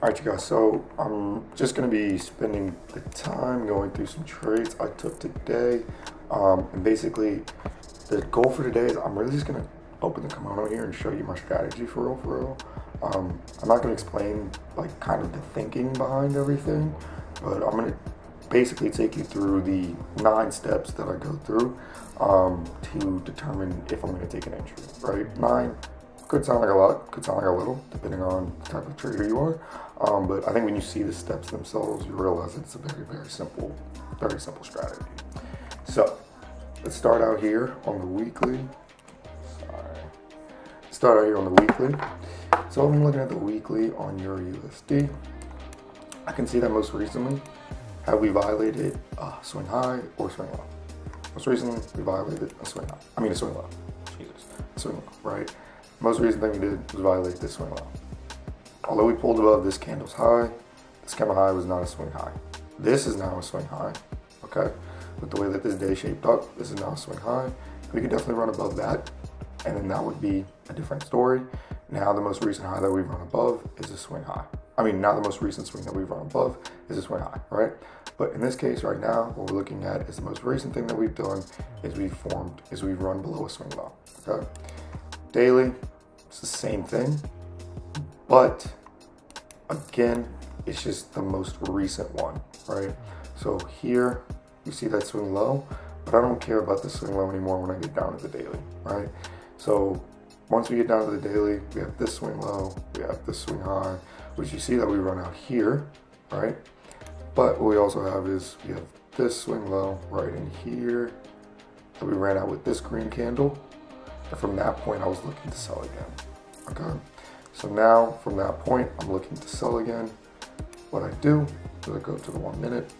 All right, you guys, so I'm just gonna be spending the time going through some trades I took today. Um, and basically, the goal for today is I'm really just gonna open the kimono here and show you my strategy for real, for real. Um, I'm not gonna explain like kind of the thinking behind everything, but I'm gonna basically take you through the nine steps that I go through um, to determine if I'm gonna take an entry, right? Nine could sound like a lot, could sound like a little, depending on the type of trader you are. Um, but I think when you see the steps themselves, you realize it's a very, very simple, very simple strategy. So let's start out here on the weekly. Sorry. Start out here on the weekly. So I'm looking at the weekly on euro USD. I can see that most recently, have we violated a swing high or swing low? Most recently, we violated a swing high. I mean, a swing low. Jesus, swing low, right? Most recent thing we did was violate this swing low. Although we pulled above this candle's high, this candle high was not a swing high. This is now a swing high, okay? With the way that this day shaped up, this is now a swing high. We could definitely run above that, and then that would be a different story. Now the most recent high that we've run above is a swing high. I mean, now the most recent swing that we've run above is a swing high, right? But in this case right now, what we're looking at is the most recent thing that we've done is we've formed, is we've run below a swing low, okay? Daily, it's the same thing, but again, it's just the most recent one, right? So here, you see that swing low, but I don't care about the swing low anymore when I get down to the daily, right? So once we get down to the daily, we have this swing low, we have this swing high, which you see that we run out here, right? But what we also have is we have this swing low right in here that we ran out with this green candle. And from that point, I was looking to sell again, okay? So now from that point, I'm looking to sell again. What I do is I go to the one minute,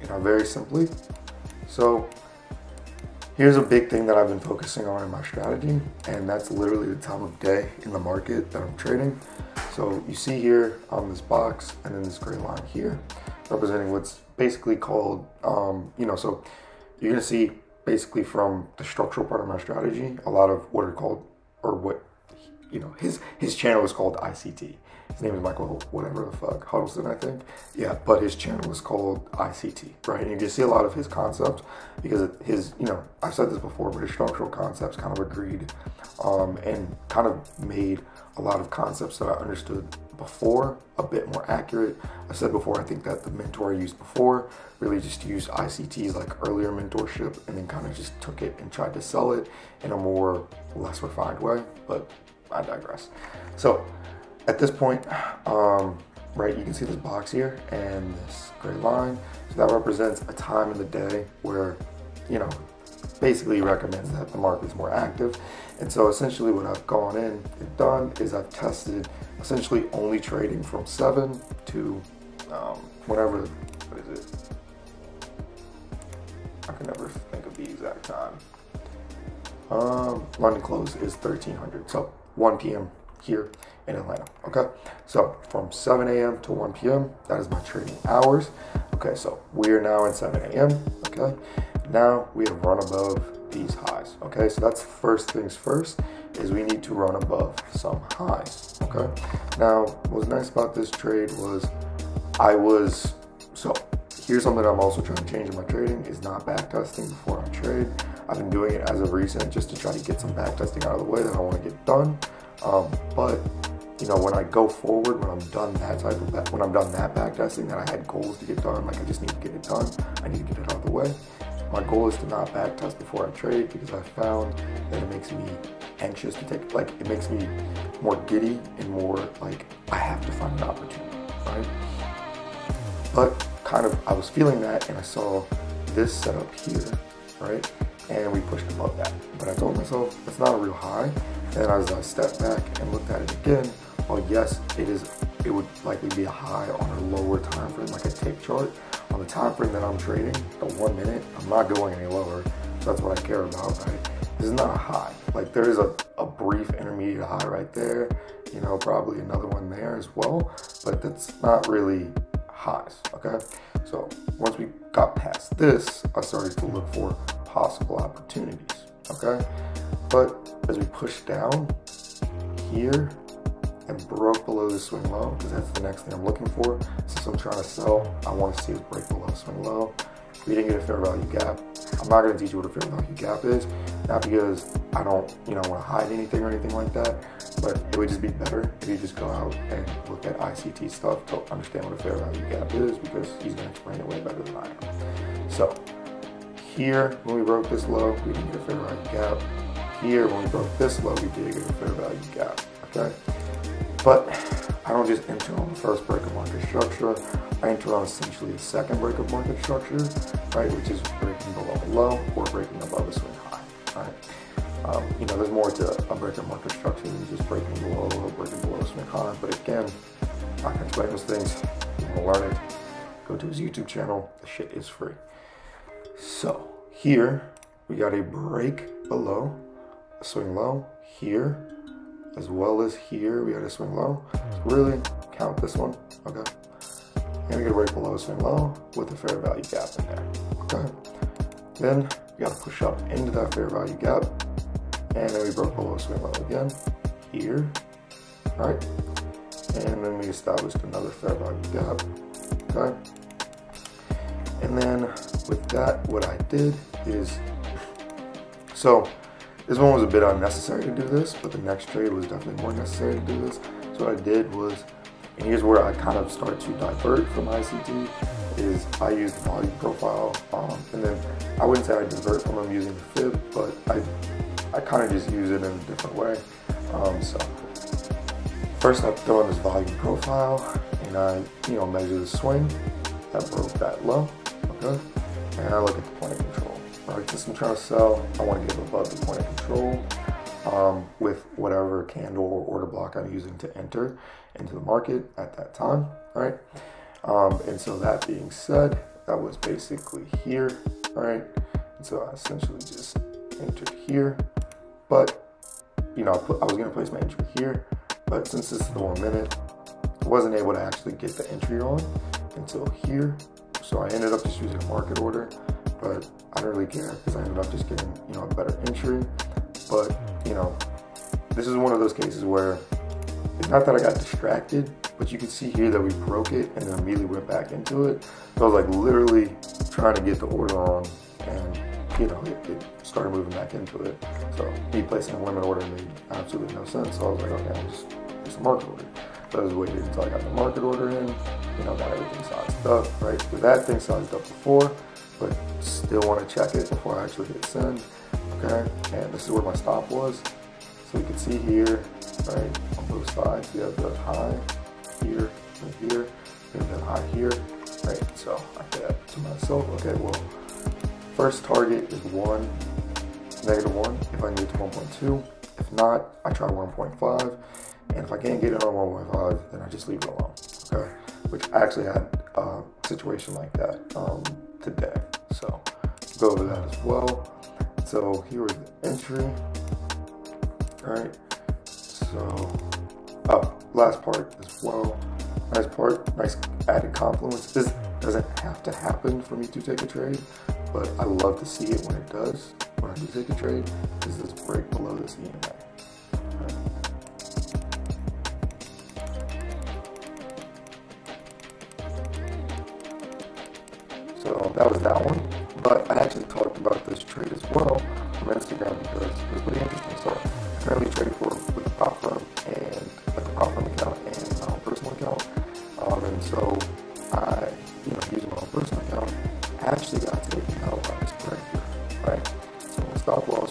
you know, very simply. So here's a big thing that I've been focusing on in my strategy, and that's literally the time of day in the market that I'm trading. So you see here on this box and then this gray line here, representing what's basically called, um, you know, so you're gonna see basically from the structural part of my strategy, a lot of what are called, or what you know, his his channel is called ICT. His name is Michael, whatever the fuck, Huddleston, I think. Yeah, but his channel is called ICT, right? And you see a lot of his concepts because his, you know, I've said this before, but his structural concepts kind of agreed um, and kind of made a lot of concepts that I understood before a bit more accurate. I said before, I think that the mentor I used before really just used ICT's like earlier mentorship and then kind of just took it and tried to sell it in a more less refined way. But I digress. So at this point, um, right, you can see this box here and this gray line. So that represents a time in the day where, you know, basically recommends that the market is more active. And so essentially what I've gone in and done is I've tested essentially only trading from seven to um, whatever, what is it? I can never think of the exact time. Um, London close is 1300. So 1 p.m. here in Atlanta. Okay, so from 7 a.m. to 1 p.m. that is my trading hours. Okay, so we are now at 7 a.m. Okay, now we have run above these highs. Okay, so that's first things first is we need to run above some highs. Okay, now what's nice about this trade was I was so here's something I'm also trying to change in my trading is not backtesting before I trade. I've been doing it as of recent just to try to get some backtesting out of the way that I want to get done. Um, but you know, when I go forward, when I'm done that type of back, when I'm done that back testing that I had goals to get done, like I just need to get it done. I need to get it out of the way. My goal is to not back test before I trade because I found that it makes me anxious to take, like it makes me more giddy and more like I have to find an opportunity, right? But kind of, I was feeling that and I saw this setup here, right? and we pushed above that. But I told myself it's not a real high. And as I stepped back and looked at it again, well, yes, it is. It would likely be a high on a lower time frame, like a tick chart. On the time frame that I'm trading, the one minute, I'm not going any lower. So that's what I care about, right? This is not a high. Like there is a, a brief intermediate high right there. You know, probably another one there as well. But that's not really highs, okay? So once we got past this, I started to look for possible opportunities, okay? But as we push down here and broke below the swing low because that's the next thing I'm looking for. Since I'm trying to sell, I want to see it break below swing low. We didn't get a fair value gap. I'm not going to teach you what a fair value gap is, not because I don't, you know, want to hide anything or anything like that, but it would just be better if you just go out and look at ICT stuff to understand what a fair value gap is because he's going to explain it way better than I am. So here, when we broke this low, we didn't get a fair value gap. Here, when we broke this low, we did get a fair value gap, okay? But I don't just enter on the first break of market structure. I enter on essentially the second break of market structure, right, which is breaking below the low or breaking above the swing high, right? Um, you know, there's more to a break of market structure than just breaking below or breaking below the swing high. But again, I can explain those things. You want to learn it, go to his YouTube channel. The shit is free. So here we got a break below, a swing low here, as well as here we got a swing low. So really count this one, okay? And we got a break below, swing low with a fair value gap in there, okay? Then we got to push up into that fair value gap, and then we broke below, swing low again here, all right? And then we established another fair value gap, okay? And then with that, what I did is, so this one was a bit unnecessary to do this, but the next trade was definitely more necessary to do this. So what I did was, and here's where I kind of start to divert from ICT, is I used the volume profile, um, and then I wouldn't say I divert from them using the fib, but I, I kind of just use it in a different way. Um, so first I throw in this volume profile, and I, you know, measure the swing. That broke that low, okay? And I look at the point of control. Right, since I'm trying to sell, I want to get above the point of control um, with whatever candle or order block I'm using to enter into the market at that time, all right? Um, and so that being said, that was basically here, all right? And so I essentially just entered here, but you know, I, put, I was gonna place my entry here, but since this is the one minute, I wasn't able to actually get the entry on until here. So I ended up just using a market order, but I don't really care because I ended up just getting, you know, a better entry. But, you know, this is one of those cases where it's not that I got distracted, but you can see here that we broke it and then immediately went back into it. So I was like literally trying to get the order on and, you know, it, it started moving back into it. So me placing a limit order made absolutely no sense. So I was like, okay, I'll just just market order. So I was waiting until I got the market order in, you know, got everything sized up, right? With that thing sized up before, but still want to check it before I actually hit send, okay? And this is where my stop was. So you can see here, right, on both sides, we have the high here and here, and then high here, right? So I get to myself, okay, well, first target is one, negative one, if I need to 1.2. If not, I try 1.5. And if I can't get it on 1.5, then I just leave it alone, okay? Which I actually had a situation like that um, today. So go over that as well. So here is the entry, all right? So, oh, last part as well. Nice part, nice added compliments. This doesn't have to happen for me to take a trade, but I love to see it when it does. When I do take a trade, is this break below this EMA. On because it was pretty interesting. So I currently trade for with prop firm and like the prop firm account and my own personal account. Um, and so I, you know, using my own personal account, actually got taken out by this here, right? So my stop loss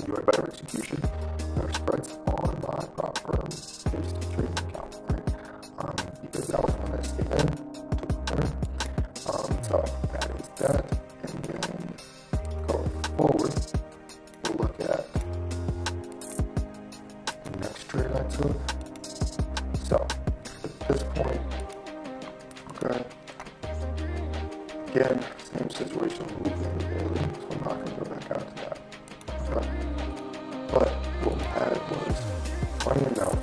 I, I enjoy better execution, What do you know?